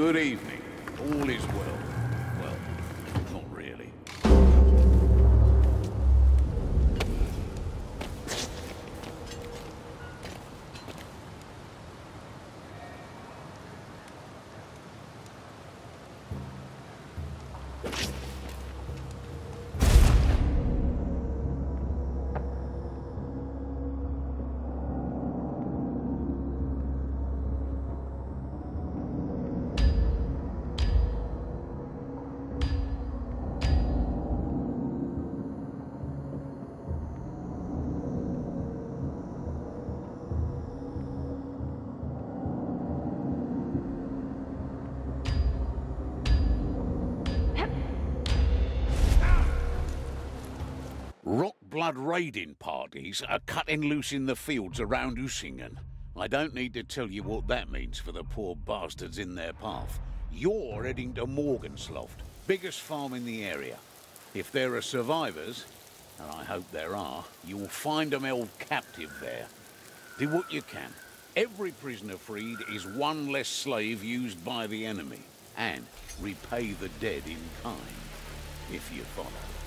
Good evening. All is well. Blood raiding parties are cutting loose in the fields around Usingen. I don't need to tell you what that means for the poor bastards in their path. You're heading to Morgensloft, biggest farm in the area. If there are survivors, and I hope there are, you'll find them held captive there. Do what you can. Every prisoner freed is one less slave used by the enemy. And repay the dead in kind, if you follow.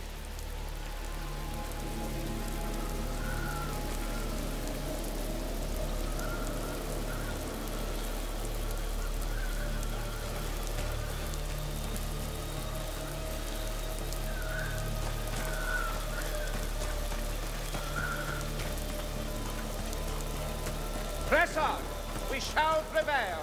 We shall prevail!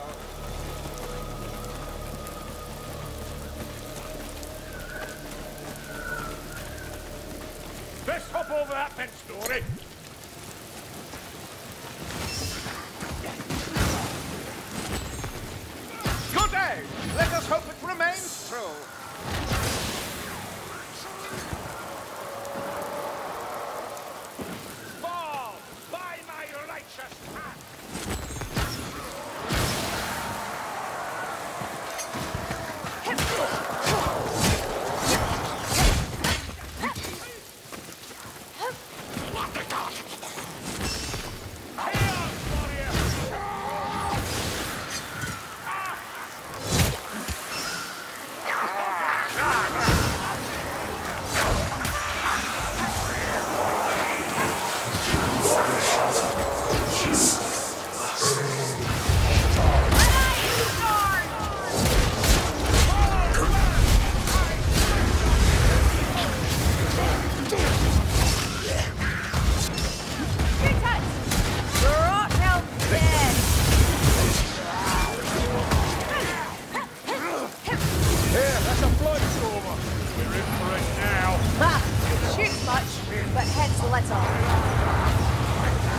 Heads little.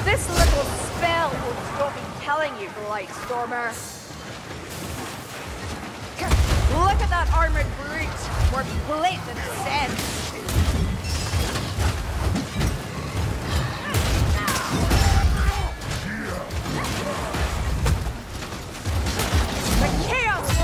This little spell will stop me killing you, Blightstormer. Look at that armored brute. We're blatant sense. The Chaos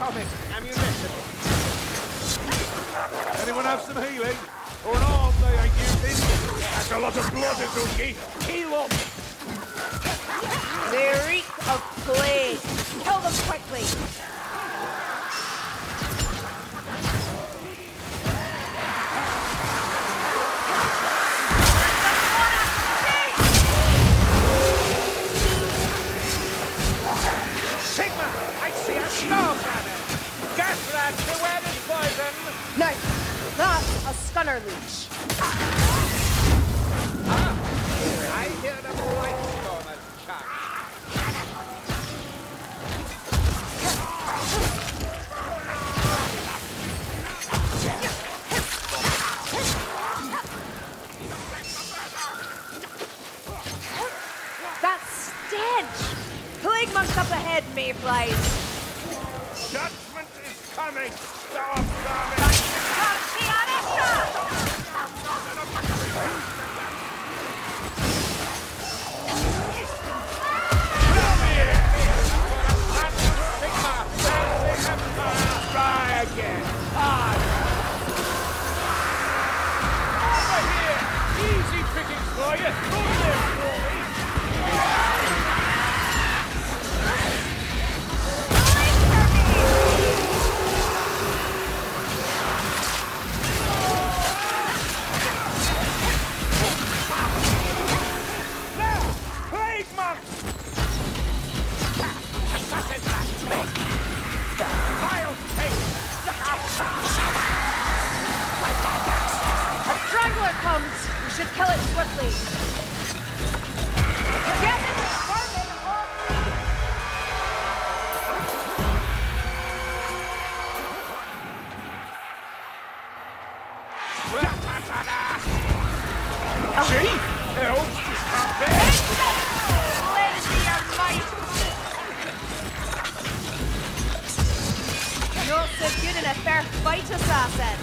comet. Ammunition. Anyone have some healing? Or an arm they ain't using? That's a lot of blood, Azuki. Heal up! They reek of plague. Kill them quickly. Stormers chuck. That's stench. Plague monks up ahead, mayflies. Judgment is coming. Storm coming. Pickings You're good in a fair fight, assassin.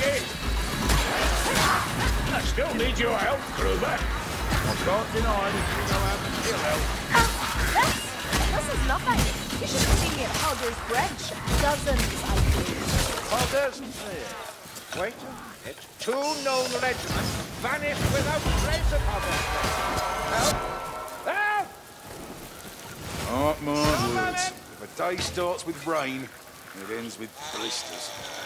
Kid! I still need your help, Kruber. I can't deny that to kill help. This. You should have seen me at Halder's Bridge. Dozens, I believe. Wait a minute. Two known regiments vanished without trace upon their Help! Help! Mark my words. If a day starts with rain, it ends with blisters.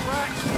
Right.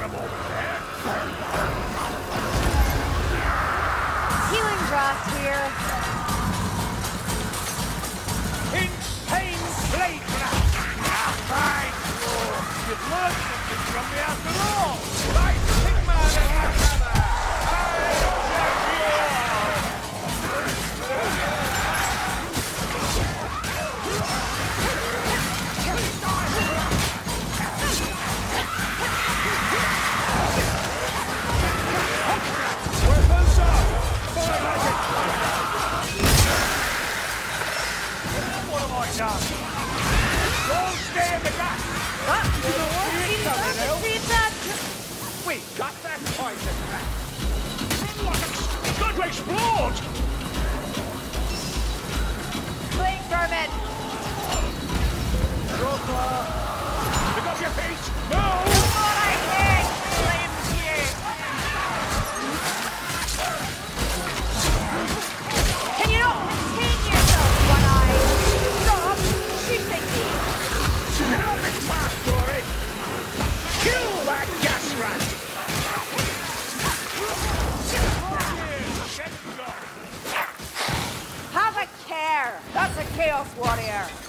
Healing draft here. Insane playground! Now, fine, you've learned something from me after all! poison rat. Seems like it's going to explode! Flee from it! Rothar! Pick! Chaos Warrior.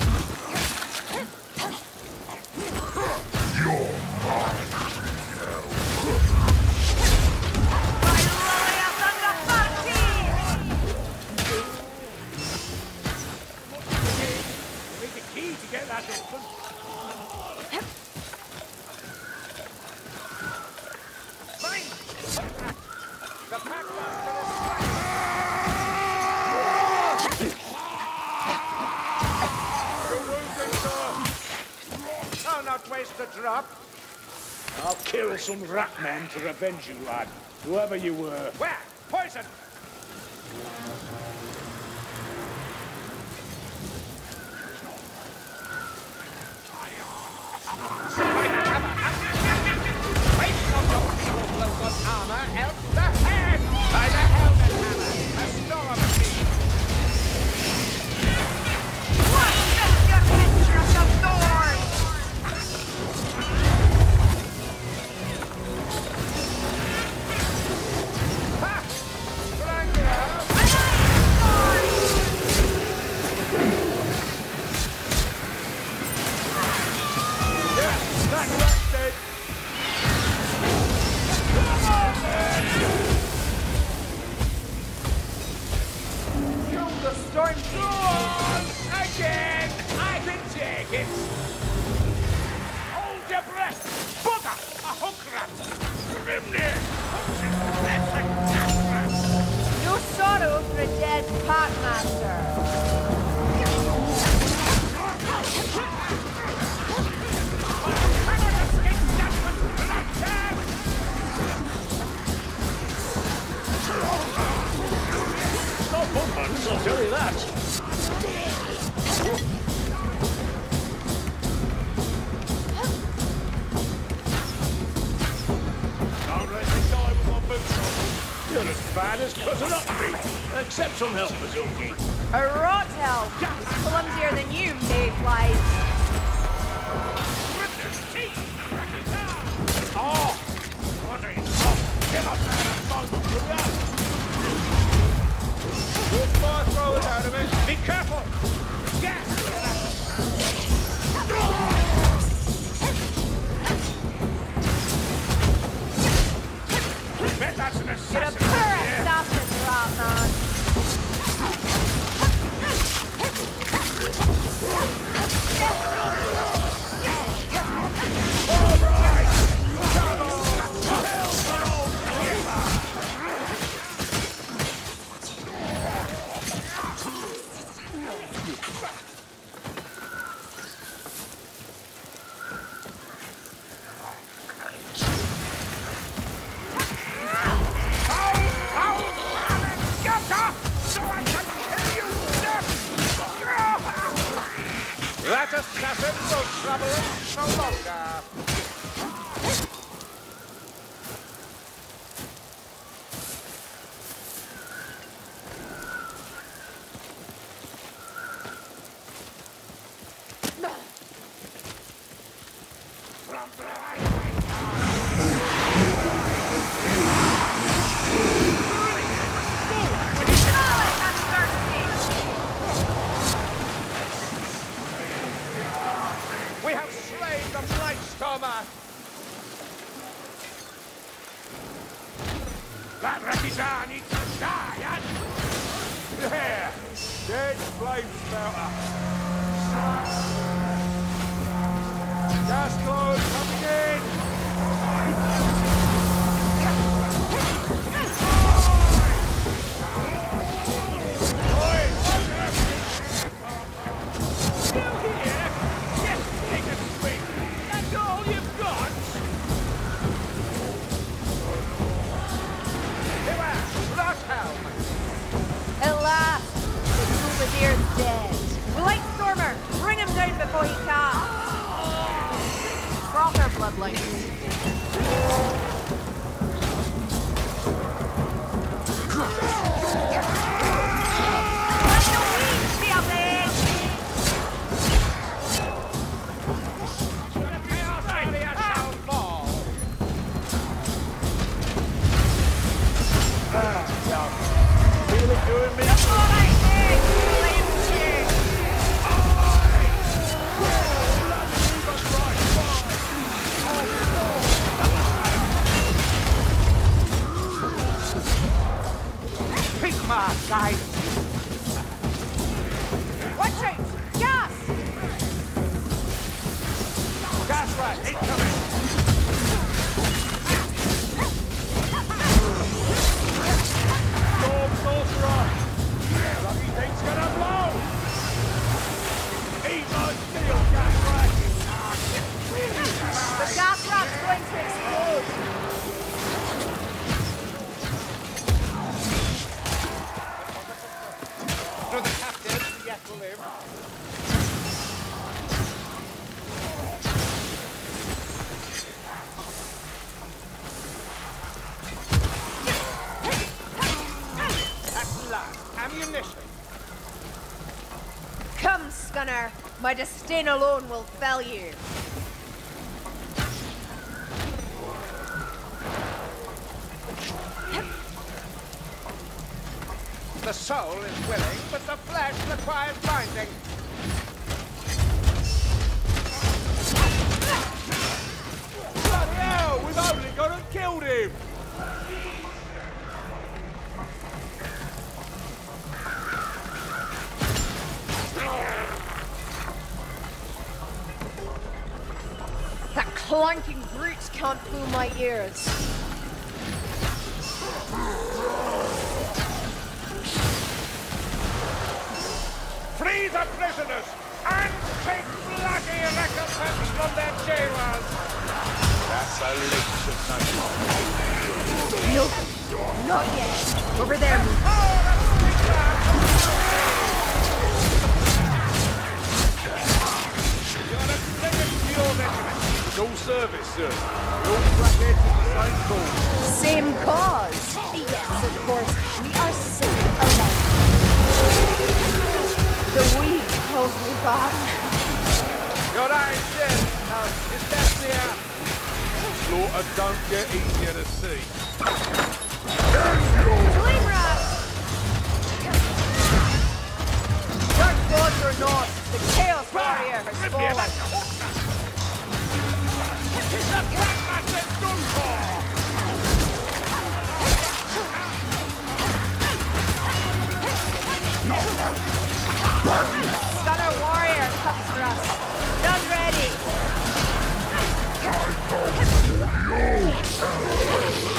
some rat men to revenge you, lad. Whoever you were. Where? 收到噶。Doing me? Disdain alone will fail you. That clanking brute can't fool my ears. Free the prisoners and take bloody recompense from their jailers! That's a leech of no Nope. Not yet. Over there, Moose. You're the biggest to your regiment. All service, sir. We're all blackheads the same cause. Same cause. Yes, of course. We are sick alike. The weed calls me back. Your eyes dead. Now, is that near? Slaughter don't get easier to see. Flame rat! Thank God or not, the Chaos Warrior has fallen. Stunner Warrior comes for us. None ready. I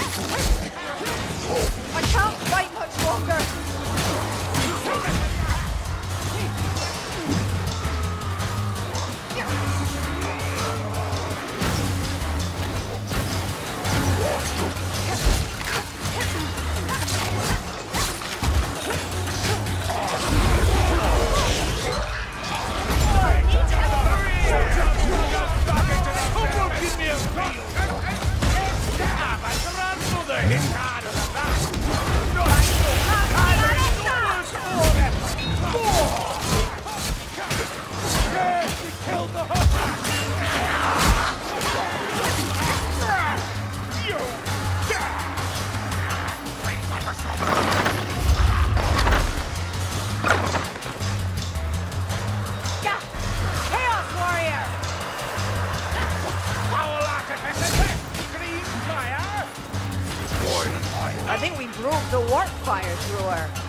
the warp fire through her.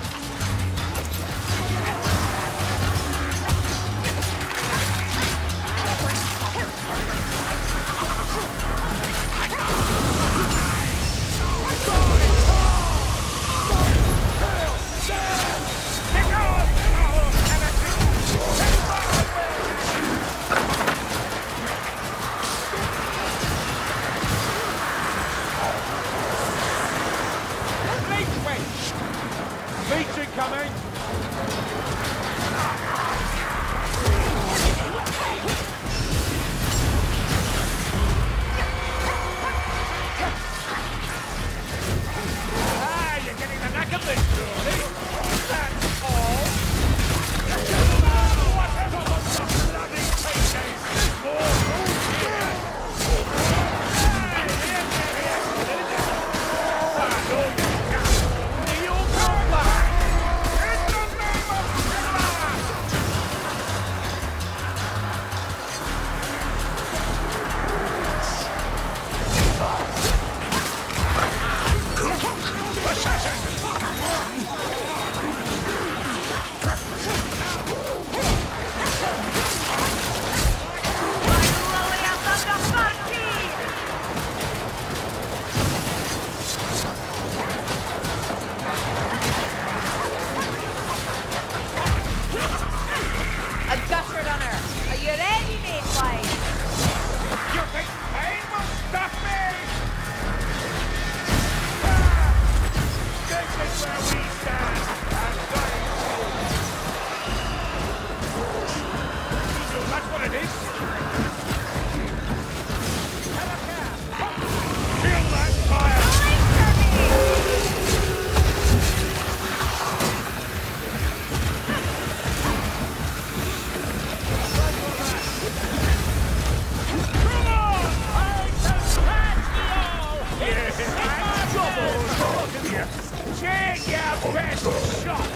Shit, you best shot!